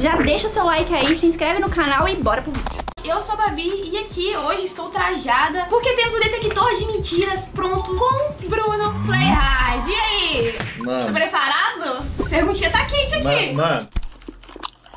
já deixa seu like aí, se inscreve no canal e bora pro vídeo. Eu sou a Babi e aqui hoje estou trajada porque temos o detector de mentiras pronto com Bruno Playhard. E aí? Mano. Tá preparado? A perguntinha tá quente aqui. Ma- Mano,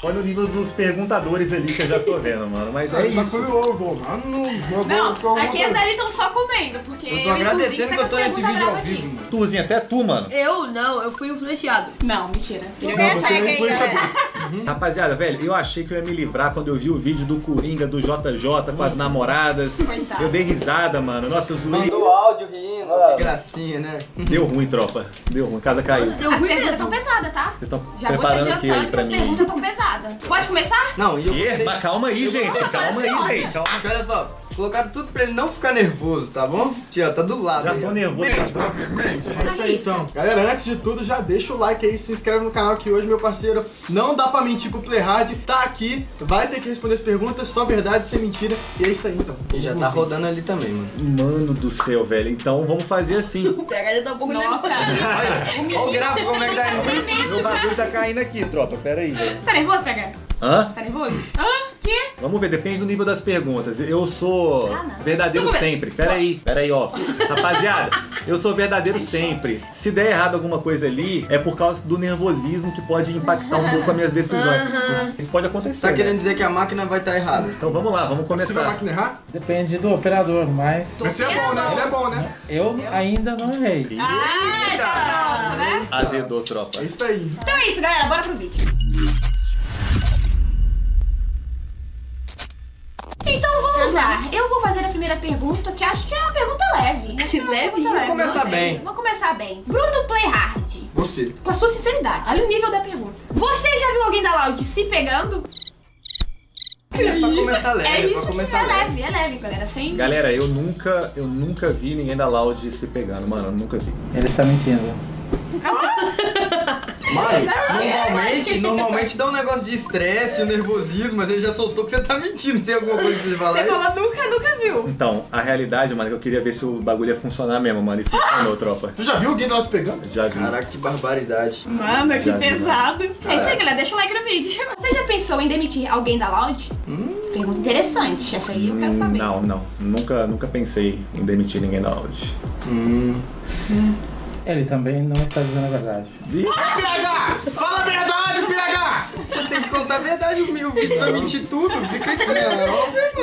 olha o nível dos perguntadores ali que eu já tô vendo, mano. Mas é Tá isso. curioso, mano. Eu Não, aqui esses dali estão só comendo, porque Eu tô agradecendo tá que eu tô as nesse vídeo ao vivo, mano. Tuzinho, até tu, mano. Eu não, eu fui influenciado. Não, mentira. Não, Não, você não influencia Rapaziada, velho, eu achei que eu ia me livrar quando eu vi o vídeo do Coringa, do JJ com as namoradas. Coitado. Eu dei risada, mano. Nossa, eu zoei. Mandou áudio rindo, que gracinha, né? Deu ruim, tropa. Deu ruim, casa caiu. Vocês Eu As perguntas estão pesadas, tá? estão Já vou te preparando o que aí pra as mim? perguntas estão pesadas. Pode começar? Não, e eu Mas calma aí, gente. tô Calma ansiosa. aí, velho. Calma. Olha só, colocaram tudo pra ele não ficar nervoso, tá bom? Tio, tá do lado Já aí, tô ó. nervoso. É isso aí então. Galera, antes de tudo, já deixa o like aí, se inscreve no canal que hoje meu parceiro não dá pra mentir pro Playhard, tá aqui, vai ter que responder as perguntas, só verdade, sem mentira. E é isso aí então. E já tá rodando ali também, mano. Mano do céu, velho. Então vamos fazer assim. Pega ele tá um pouco Nossa. Olha o gráfico como é que tá indo. Meu bagulho tá caindo aqui, tropa. Pera aí, velho. Tá nervoso, PH? Hã? Tá nervoso? Hã? Que? Vamos ver, depende do nível das perguntas. Eu sou Ah, verdadeiro Então sempre. Pera aí, pera aí, ó. Rapaziada, eu sou verdadeiro sempre. Se der errado alguma coisa ali, é por causa do nervosismo que pode impactar um pouco as minhas decisões. Isso pode acontecer. Tá né? querendo dizer que a máquina vai estar errada. Então vamos lá, vamos Se vai começar. máquina errar, Depende do operador, mas mas você é bom, né? Ele é bom, né? eu ainda não errei. Ah, tá pronto, né? Azedou, tropa. É isso aí. Então é isso, galera. Bora pro vídeo. Vamos lá. Eu vou fazer a primeira pergunta, que acho que é uma pergunta leve. Acho que é uma Leve? pergunta Vamos começar bem. Vamos começar bem. Bruno Playhard, Você. com a sua sinceridade, olha o nível da pergunta. Você já viu alguém da Loud se pegando? É pra começar leve, é é pra isso que começar é leve. leve, é leve, galera. Sem. Galera, eu nunca, eu nunca vi ninguém da Loud se pegando, mano. Eu nunca vi. Ele está mentindo. Mano, normalmente, normalmente dá um negócio de estresse, o nervosismo, mas ele já soltou que você tá mentindo. Tem alguma coisa pra você falar? Você aí? falou nunca, nunca viu. Então, a realidade, mano, é que eu queria ver se o bagulho ia funcionar mesmo, mano. E funcionou, tropa. Tu já viu alguém lá se pegando? Já vi. Caraca, que barbaridade. Mano, que Já vi, pesado. É isso aí, galera. Deixa o like no vídeo. Você já pensou em demitir alguém da Loud? Pergunta interessante. Essa aí eu quero saber. Não, não. Nunca, nunca pensei em demitir ninguém da Loud. Hum. Ele também não está dizendo a verdade. PH! Fala a verdade, PH! Você tem que contar a verdade, o meu vídeo vai mentir tudo. Fica estranho.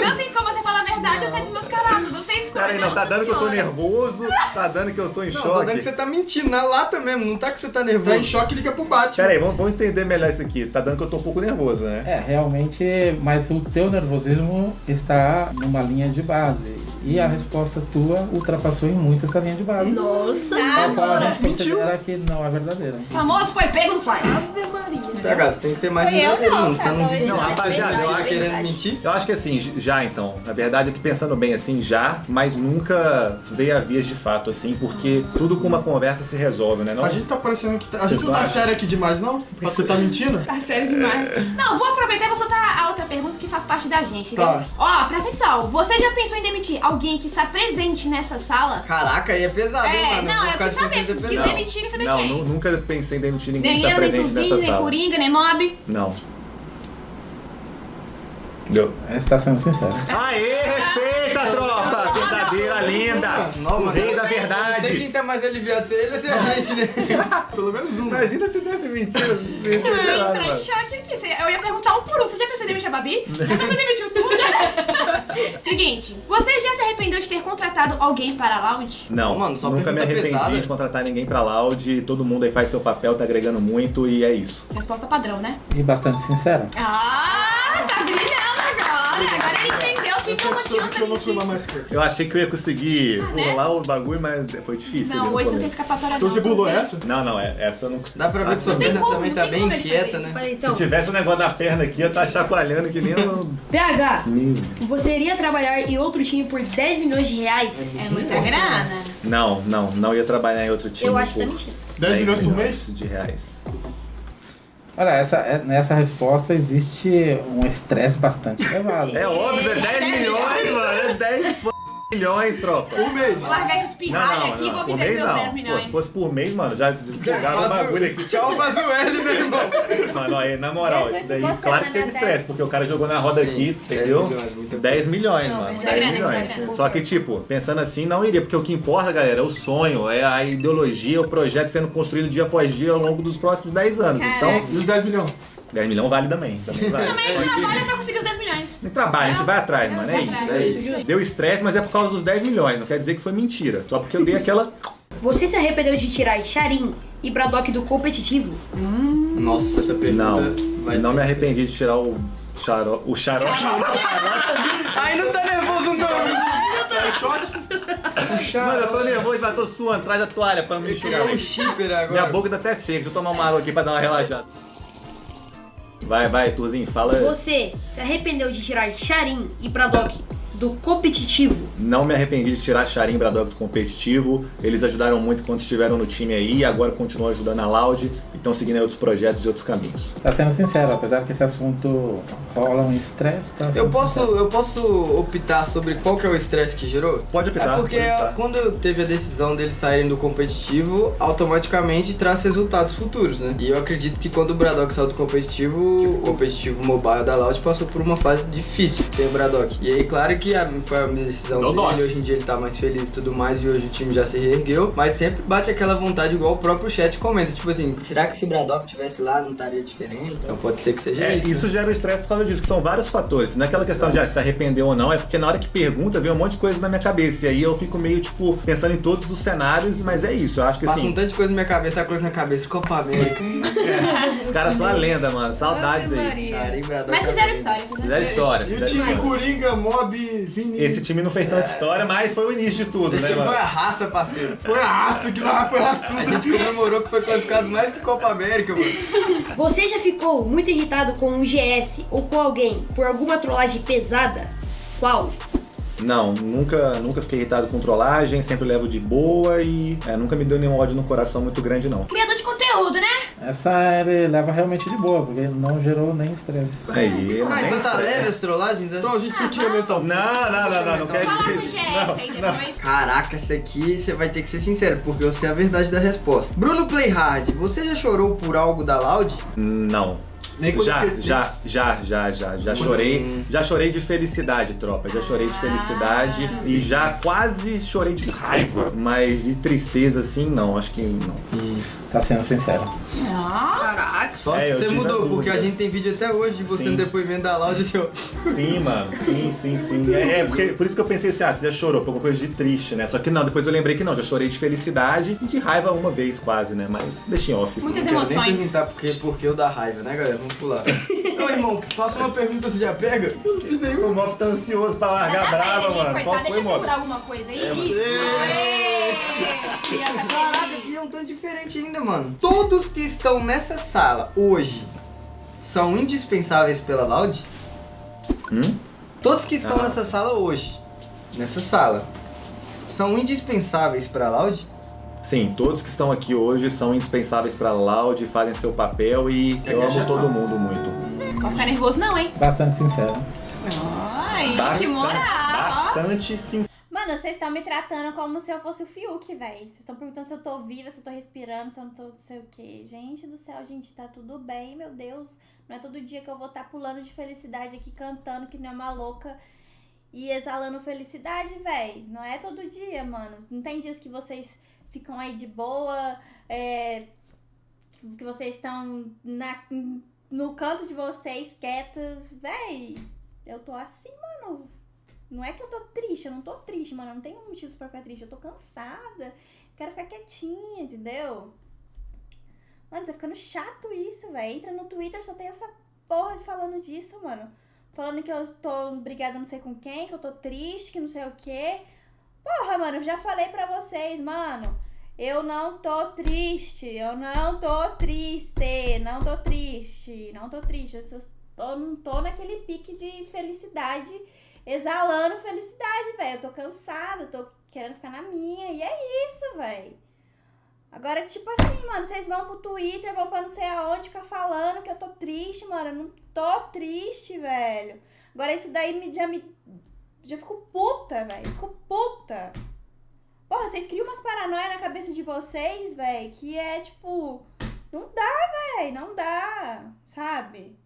Não tem como você falar a verdade ou ser desmascarado. Não tem escolha. Pera aí, não, tá Nossa dando que eu tô nervoso, tá dando que eu tô em Não, tô dando que choque. você tá mentindo na lata mesmo, não tá que você tá Tá em nervoso. choque, liga pro Batman. Pera aí, vamos, vamos entender melhor isso aqui. Tá dando que eu tô um pouco nervoso, né? É, realmente, mas o teu nervosismo está numa linha de base. E a resposta tua ultrapassou em muito essa linha de base. Nossa A qual a senhora. gente considera que não é verdadeira. Famoso foi pego no fly. Ave Maria. PH, você tem que ser mais Foi eu verdadeiro, não, Você tá tá doido. vídeo Não, rapaziada, eu tá acho- querendo mentir. Eu acho que assim, já então. A verdade é que pensando bem assim, já, mas nunca veio a vias de fato, assim, porque tudo com uma conversa se resolve, né? Não? A gente tá parecendo que tá... A gente não tá sério aqui demais, não? Você tá mentindo? Tá sério demais. Não, vou aproveitar e vou soltar a outra pergunta que faz parte da gente, entendeu? Tá. Ó, presta atenção. Você já pensou em demitir alguém que está presente nessa sala? Caraca, aí é pesado, hein, É, mano? não, eu ficar quis saber. Se é quis demitir, quer saber Não, quem. nu- nunca pensei em demitir ninguém Nem que tá eu, nem presente Tuzinho, nessa nem sala. Coringa, nem Mob. Não. Deu. Ele está sendo sincero. Aê, respeita, tropa! Verdadeira, linda! Não, o rei da Não quem tá mais aliviado, se ele ou se a gente, né? Pelo menos um. Imagina se desse mentira. Entrei em choque aqui. Eu ia perguntar um por um. Você já pensou em demitir a Babi? Já pensou em demitir o Tu? Seguinte, você já se arrependeu de ter contratado alguém para a Loud? Não, Mano, só nunca me arrependi pesada. de contratar ninguém pra Loud. Todo mundo aí faz seu papel, tá agregando muito e é isso. Resposta padrão, né? E bastante sincera. Ah, tá brilhando agora. Agora ele entendeu o que, Eu só eu vou soube que eu não fui lá te mais perto. Eu achei que eu ia conseguir né? rolar o bagulho, mas foi difícil. Não, no hoje você não tem escapatória Então você pulou essa? Não, não, é- essa eu não consegui. Dá pra ver que sua perna também tá bem quieta, né? Se então, tivesse o negócio da perna aqui, ia tá chacoalhando que nem um... PH, você iria trabalhar em outro time por 10 milhões de reais? É muita grana. Não, não, não ia trabalhar em outro time. Eu acho que tá por mentindo. 10 milhões por mês? De reais. Olha, essa, é- nessa resposta existe um estresse bastante elevado. É óbvio, é 10 milhões, mano. É 10 f... milhões, tropa. Um mês. Vou largar pirralhas não, aqui e vou Por viver mês meus não. 10 Pô, milhões. se fosse por mês, mano, já despegaram o bagulho aqui. Tchau, Vazueli, meu irmão. Mano, aí, na moral, Essa isso daí, claro que teve minha estresse, porque o cara jogou na roda Sim, aqui, 10 entendeu? milhões, muita 10 milhões, Não, mano. muita 10 grana, milhões. grana. Só que, tipo, pensando assim, não iria, porque o que importa, galera, é o sonho, é a ideologia, o projeto sendo construído dia após dia ao longo dos próximos 10 anos. Caraca. Então, E os 10 milhões? 10 milhões vale também. Também vale. Também trabalha pra conseguir os 10 milhões. Tem trabalho, a gente vai atrás, mano. É isso. É isso. Deu estresse, mas é por causa dos 10 milhões. Não quer dizer que foi mentira. Só porque eu dei aquela. Você se arrependeu de tirar Charim e Braddock do competitivo? Nossa, essa pergunta Não. vai Não me arrependi de tirar o xaró. O xaró. Ai, não tá nervoso não. É shot? Mano, eu tô nervoso, mas tô suando. Traz a toalha pra me enxugar. Criou um shipper agora. Minha boca tá até seca. Deixa eu tomar uma água aqui pra dar uma relaxada. Vai, vai, Turzinho, fala. Você se arrependeu de tirar Charim e Braddock do competitivo? Não me arrependi de tirar Charim e Braddock do competitivo. Eles ajudaram muito quando estiveram no time aí e agora continuam ajudando a Loud e estão seguindo aí outros projetos e outros caminhos. Tá sendo sincero, apesar que esse assunto rola um estresse, tá sendo Eu posso, sincero. eu posso optar sobre qual que é o estresse que gerou? Pode optar. É porque optar. quando teve a decisão deles saírem do competitivo, automaticamente traz resultados futuros, né? E eu acredito que quando o Braddock saiu do competitivo, o competitivo mobile da Loud passou por uma fase difícil sem o Braddock. E aí, claro que a- foi a decisão Deu dele, hoje em dia ele tá mais feliz e tudo mais, e hoje o time já se reergueu, mas sempre bate aquela vontade, igual o próprio chat comenta, tipo assim, será que se o Braddock tivesse lá não estaria diferente? Então pode ser que seja É, isso. né? isso gera o estresse por causa disso, que são vários fatores. Não é aquela questão de ah, se arrependeu ou não, é porque na hora que pergunta vem um monte de coisa na minha cabeça. E aí eu fico meio, tipo, pensando em todos os cenários, mas é isso. Eu acho que Passa um assim, tanto de coisa na minha cabeça, a coisa na cabeça, Copa América. os caras são a lenda, mano. Saudades aí. Charim, Braddock, Mas fizeram América. história, fizeram Fizeram história, E o fizeram time história. Coringa, Mob, Vini. Esse time não fez tanta história, mas foi o início de tudo, Esse né, mano? foi a raça, parceiro. Foi a raça que lá foi a A raça. gente comemorou que foi classificado mais que Copa América, mano. Você já ficou muito irritado com um GS ou com alguém por alguma trollagem pesada? Qual? Não, nunca, nunca fiquei irritado com trollagem, sempre levo de boa e é, nunca me deu nenhum ódio no coração muito grande, não. Criador de conteúdo, né? Essa ele leva realmente de boa, porque não gerou nem estresse. Aí, Ah, nem então tá leve as trollagens, né? Então a gente tem que aumentar o Não, não, não, não, não quer Fala com o. GS aí depois. Caraca, essa aqui você vai ter que ser sincero, porque eu sei a verdade da resposta. Bruno Playhard, você já chorou por algo da Loud? Não. Nem Já, eu- já, já, já, já, já chorei. Já chorei de felicidade, tropa. Já chorei de felicidade e já quase chorei de raiva. Mas de tristeza, assim, não. Acho que não. Tá sendo sincero. Caraca. Só É, você mudou, dúvida. porque a gente tem vídeo até hoje de você Sim. no depoimento da assim, ó. Sim, mano. Sim, sim, sim. É, é porque, por isso que eu pensei assim, ah, você já chorou por alguma coisa de triste, né? Só que não, depois eu lembrei que não, já chorei de felicidade e de raiva uma vez quase, né? Mas deixa em off. Muitas nem emoções. perguntar porque, porque eu dá raiva, né, galera? Vamos pular. Ô, irmão, faça uma pergunta, você já pega? Eu não fiz nenhum. O Mop tá ansioso pra Mas largar dá pra brava, ele, mano. coitado, Qual deixa foi, eu Mop? segurar alguma coisa aí. É, mas- Isso. Aê! Criança Caraca, feliz. aqui é um tanto diferente ainda, mano. Todos que estão nessa sala hoje são indispensáveis pela Loud? Hum? Todos que estão Ah. nessa sala hoje, nessa sala, são indispensáveis pra Loud? Sim, todos que estão aqui hoje são indispensáveis pra Loud, fazem seu papel e eu amo todo mundo muito. Não pode ficar nervoso não, hein? Bastante sincero. Ai, que moral. Bastante sim. Mano, vocês estão me tratando como se eu fosse o Fiuk, velho. Vocês estão perguntando se eu tô viva, se eu tô respirando, se eu não tô não sei o quê. Gente do céu, gente, tá tudo bem, meu Deus. Não é todo dia que eu vou estar pulando de felicidade aqui, cantando que nem uma louca e exalando felicidade, velho. Não é todo dia, mano. Não tem dias que vocês ficam aí de boa, é, que vocês estão na, no canto de vocês, quietos. Véi, eu tô assim, mano. Não é que eu tô triste, eu não tô triste, mano. Eu não tenho motivos pra ficar triste. Eu tô cansada. Quero ficar quietinha, entendeu? Mano, tá ficando chato isso, velho. Entra no Twitter, só tem essa porra falando disso, mano. Falando que eu tô brigada não sei com quem, que eu tô triste, que não sei o quê. Porra, mano, já falei pra vocês, mano. Eu não tô triste. Eu não tô triste. Não tô triste. Não tô triste. Eu tô, não tô naquele pique de felicidade exalando felicidade, velho. Eu tô cansada, tô querendo ficar na minha. E é isso, velho. Agora, tipo assim, mano, vocês vão pro Twitter, vão pra não sei aonde ficar falando que eu tô triste, mano. Eu não tô triste, velho. Agora, isso daí me, já me Já fico puta, velho. Fico puta. Porra, vocês criam umas paranoia na cabeça de vocês, velho, que é tipo. Não dá, velho. Não dá. Sabe?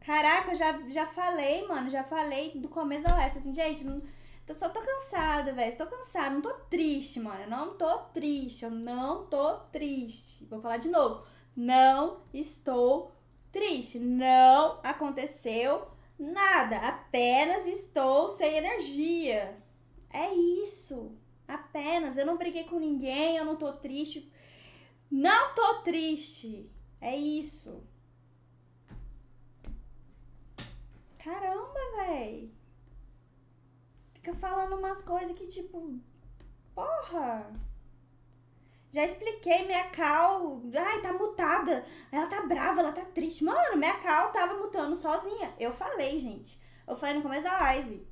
Caraca, eu já, já falei, mano. Já falei do começo da live. Assim, gente, não, tô, só tô cansada, velho. Tô cansada. Não tô triste, mano. Não tô triste. Eu não tô triste. Vou falar de novo. Não estou triste. Não aconteceu nada. Apenas estou sem energia. É isso. Apenas. Eu não briguei com ninguém. Eu não tô triste. Não tô triste. É isso. Caramba, véi. Fica falando umas coisas que, tipo. Porra! Já expliquei, minha Cal. Ai, tá mutada. Ela tá brava, ela tá triste. Mano, minha Cal tava mutando sozinha. Eu falei, gente. Eu falei no começo da live.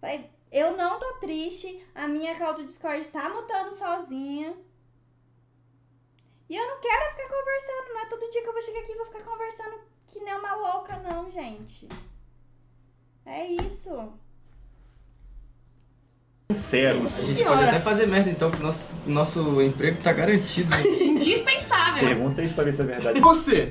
Falei, eu não tô triste. A minha Cal do Discord tá mutando sozinha. E eu não quero ficar conversando. Não é todo dia que eu vou chegar aqui e vou ficar conversando que nem uma louca, não, gente. É isso. Sincero. A gente pode até fazer merda então, que nosso, nosso emprego tá garantido. Indispensável. Pergunta isso pra ver se é verdade. Você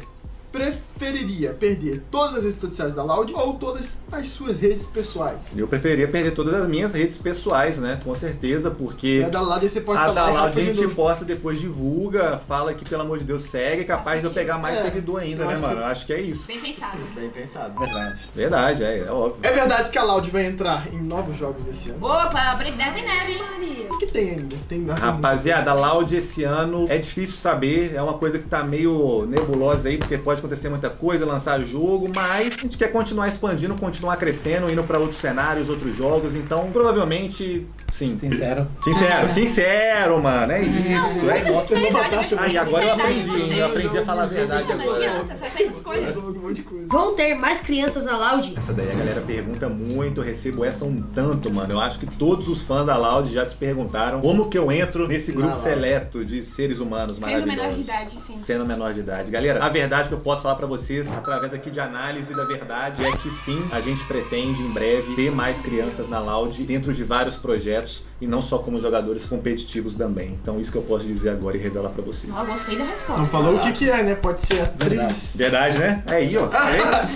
preferiria perder todas as redes sociais da Loud ou todas as suas redes pessoais? Eu preferiria perder todas as minhas redes pessoais, né? Com certeza, porque. E a da Loud você posta A da Loud a gente posta, depois divulga, fala que, pelo amor de Deus, segue, é capaz de eu pegar mais É, seguidor ainda, eu né, acho mano? que- acho que é isso. Bem pensado. Bem pensado. Verdade. Verdade, é, é óbvio. É verdade que a Loud vai entrar em novos jogos esse ano. Opa, breakdance em neve, hein? O que tem ainda? Tem Rapaziada, a Loud esse ano é difícil saber, é uma coisa que tá meio nebulosa aí, porque pode acontecer muita coisa, lançar jogo, mas a gente quer continuar expandindo, continuar crescendo, indo pra outros cenários, outros jogos, então provavelmente sim. Sincero. Sincero, sincero, mano, é isso. É igual. sinceridade. Aí agora eu aprendi, hein? Eu aprendi a falar a verdade Não agora. adianta, você fez escolha. um monte de coisa. Vão ter mais crianças na Loud? Essa daí a galera pergunta muito, eu recebo essa um tanto, mano. Eu acho que todos os fãs da Loud já se perguntaram como que eu entro nesse grupo seleto de seres humanos Sendo maravilhosos. menor de idade, sim. Sendo menor de idade. Galera, a verdade que eu posso falar pra vocês, através aqui de análise da verdade, é que sim, a gente pretende em breve ter mais crianças na Loud dentro de vários projetos e não só como jogadores competitivos também. Então isso que eu posso dizer agora e revelar pra vocês. Ó, gostei da resposta. Não falou o que que é, né? Pode ser atriz. Verdade, né? É aí, ó.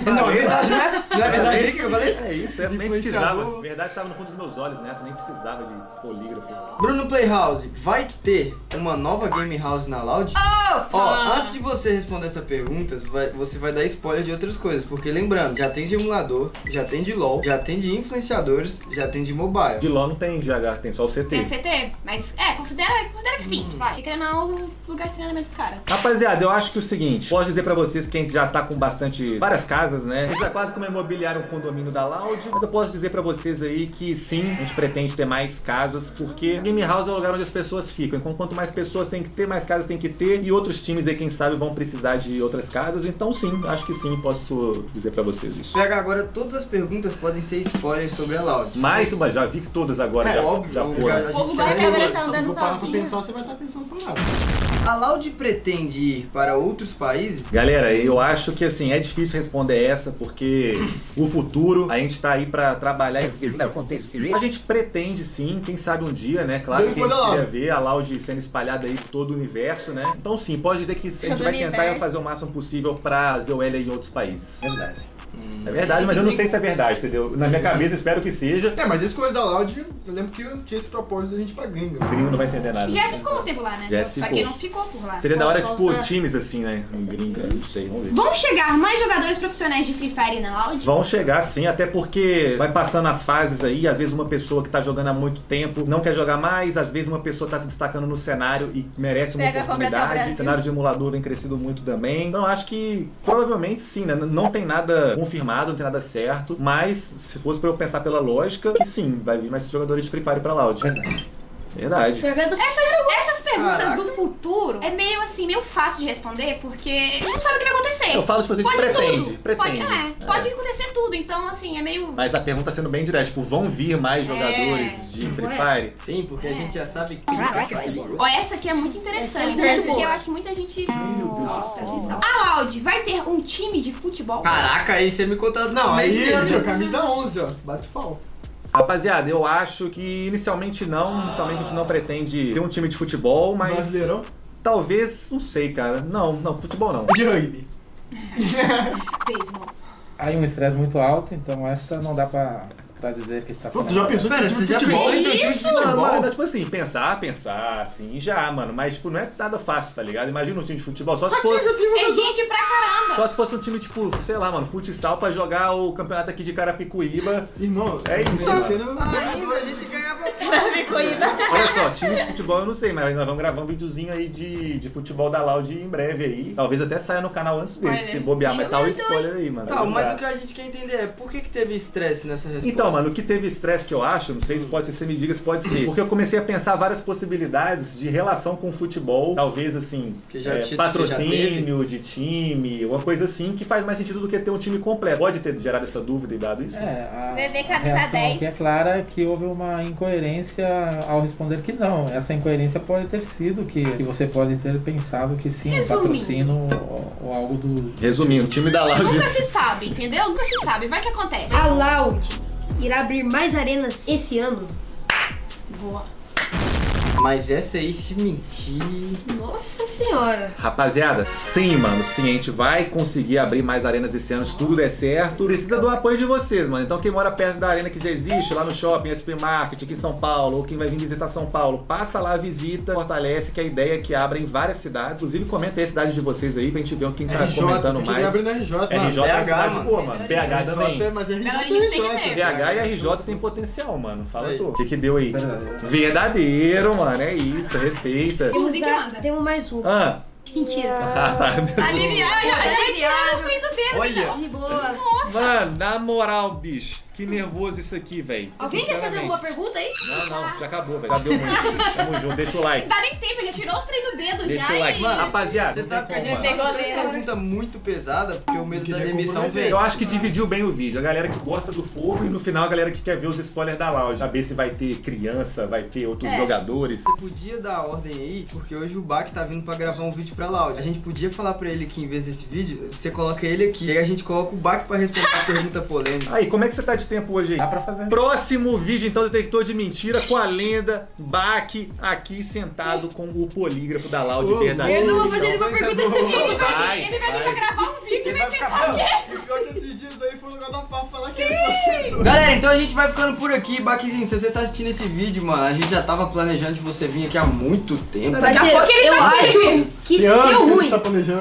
Não, é verdade, né? Não é verdade aí que eu falei? É isso, essa nem Influenciador. precisava. Verdade estava no fundo dos meus olhos nessa, nem precisava de polígrafo. Bruno Playhouse, vai ter uma nova game house na Loud? Ó, antes de você responder essa pergunta, vai- você vai dar spoiler de outras coisas, porque lembrando, já tem de emulador, já tem de LoL, já tem de influenciadores, já tem de mobile. De LoL não tem GH, tem só o CT. Tem CT, mas é, considera, considera que sim. Vai, querendo não, o lugar de treinamento dos caras. Rapaziada, eu acho que é o seguinte, posso dizer pra vocês que a gente já tá com bastante várias casas, né? A gente tá quase como imobiliário um condomínio da Loud, mas eu posso dizer pra vocês aí que sim, a gente pretende ter mais casas, porque Game House é o lugar onde as pessoas ficam. Então, quanto mais pessoas tem que ter, mais casas tem que ter, e outros times aí, quem sabe, vão precisar de outras casas. Então, sim, acho que sim, posso dizer pra vocês isso. PH, agora todas as perguntas podem ser spoilers sobre a Loud. Mas, mas já vi que todas agora É já, óbvio, já o foram. cara- a O povo gente que a câmera tá andando sozinha. pensar, você vai estar pensando parado. A Loud pretende ir para outros países? Galera, eu acho que assim, é difícil responder essa, porque o futuro, a gente tá aí pra trabalhar e não acontecer. A gente pretende sim, quem sabe um dia, né? Claro que a gente queria ver a Loud sendo espalhada aí por todo o universo, né? Então sim, pode dizer que a gente vai tentar fazer o máximo possível pra fazer o L em outros países. Verdade. É verdade, mas eu não sei se é verdade, entendeu? Na minha cabeça espero que seja. É, mas desde coisa da Loud, eu lembro que eu tinha esse propósito da gente ir pra gringa. O gringo não vai entender nada. Jess ficou um tempo lá, né? Jess Só ficou. que não ficou por lá. Seria da hora, Falta- tipo, times assim, né? Um gringo, não sei, vamos ver. Vão chegar mais jogadores profissionais de Free Fire na Loud? Vão chegar sim, até porque vai passando as fases aí, às vezes uma pessoa que tá jogando há muito tempo não quer jogar mais, às vezes uma pessoa tá se destacando no cenário e merece uma Pega, oportunidade. O cenário de emulador vem crescido muito também. Então acho que provavelmente sim, né? Não tem nada confirmado, não tem nada certo, mas se fosse pra eu pensar pela lógica, que sim, vai vir mais jogadores de Free Fire pra Loud. Verdade. Verdade. Essas, essas perguntas Caraca. do futuro é meio assim, meio fácil de responder, porque a gente não sabe o que vai acontecer. Eu falo, tipo, a gente pode pretende, tudo. pretende. Pode, é, pode acontecer tudo. Então, assim, é meio. Mas a pergunta tá sendo bem direta, tipo, vão vir mais jogadores de Free Fire? Sim, porque a gente já sabe que liga. Ó, essa aqui é muito interessante. Essa é aqui eu acho que muita gente. Meu Deus do céu. A Loud vai ter um time de futebol? Caraca, aí você me contratou Não, aí ó, camisa 11, ó. Bate pau. Rapaziada, eu acho que inicialmente não, inicialmente a gente não pretende ter um time de futebol, mas Brasileirão. talvez, não sei, cara. Não, não, futebol não. De rugby. Beisebol. Aí um estresse muito alto, então esta não dá pra, pra dizer que está Pô, tu já pensou Pera, você já futebol? pensou em um time de Não, futebol? mas, tipo assim, pensar, pensar, assim, já, mano. Mas, tipo, não é nada fácil, tá ligado? Imagina um time de futebol, só se for. É gente pra caramba. Só se fosse um time, tipo, sei lá, mano, futsal pra jogar o campeonato aqui de Carapicuíba. Irmão, É isso, mano. a gente ganhava Olha só, time de futebol eu não sei, mas nós vamos gravar um videozinho aí de, de futebol da Loud em breve aí. Talvez até saia no canal antes desse, se bobear, mas tá o spoiler aí, mano. Tá, mas o que a gente quer entender é por que, que teve estresse nessa resposta? Então, mano, o que teve estresse que eu acho, não sei se pode ser, você me diga se pode ser. Porque eu comecei a pensar várias possibilidades de relação com o futebol. Talvez, assim, Que já é, te- que patrocínio de time, uma coisa assim, que faz mais sentido do que ter um time completo. Pode ter gerado essa dúvida e dado isso? É, a, Bebê a camisa reação 10. aqui é clara que houve uma incoerência ao responder que não. Essa incoerência pode ter sido que, que você pode ter pensado que sim, um Resumindo. patrocínio ou, ou algo do. Resumindo, o time da Loud. Nunca se sabe, entendeu? Nunca se sabe. Vai que acontece. A Loud irá abrir mais arenas esse ano. Boa. Mas essa aí se mentir. Nossa senhora. Rapaziada, sim, mano, sim, a gente vai conseguir abrir mais arenas esse ano se tudo der certo. Precisa do apoio de vocês, mano. Então quem mora perto da arena que já existe, lá no shopping, SP Market, aqui em São Paulo, ou quem vai vir visitar São Paulo, passa lá, visita, fortalece, que a ideia é que abra em várias cidades. Inclusive, comenta aí a cidade de vocês aí pra gente ver quem tá RJ, comentando mais. abre na RJ, mano. RJ é cidade mano. boa, mano. BH também. RJ, mas RJ é tem RJ. BH e RJ tem potencial, mano. Fala Aí. tu. O que que deu aí? Verdadeiro. Verdadeiro, mano. É isso, respeita. Temos a- manda. temos mais um. Ah, Mentira. ah tá. Já, já os três do dedo. Olha. De boa. Mano, na moral, bicho. Que nervoso isso aqui, velho. Alguém quer fazer alguma pergunta aí? Não, não, já acabou, velho. Já deu muito. Tamo junto, deixa o like. Não dá nem tempo, já tirou os três do dedo Deixa já. o like. e- Mano, rapaziada, Você sabe que tem a gente fez uma pergunta muito pesada, porque o medo da queria demissão veio. Eu acho que dividiu bem o vídeo. A galera que gosta do fogo e no final a galera que quer ver os spoilers da lounge. Saber se vai ter criança, vai ter outros É. jogadores. Você podia dar a ordem aí, porque hoje o Bak tá vindo pra gravar um vídeo pra Loud. A gente podia falar pra ele que em vez desse vídeo, você coloca ele aqui. E aí a gente coloca o Bak pra responder a pergunta polêmica. Aí, como é que você tá de tempo hoje aí? Dá pra fazer. Próximo vídeo, então, detector de mentira com a lenda Bach aqui sentado com o polígrafo da Loud Ô, verdadeiro. Eu não vou fazer Então, nenhuma coisa pergunta boa. também. Vai, Ele vai vir pra vai. gravar um vídeo e vai ser E o pior que esses dias aí foi o lugar da Fábio falar que ele só. Galera, então a gente vai ficando por aqui. Bakzinho, se você tá assistindo esse vídeo, mano, a gente já tava planejando de você vir aqui há muito tempo. Daqui a pouco ele eu tá aqui. acho que deu que a ruim. gente tá planejando.